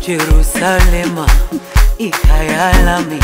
Jerusalema ikhaya lami